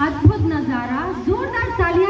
अद्भुत नज़ारा जोरदार तालियाँ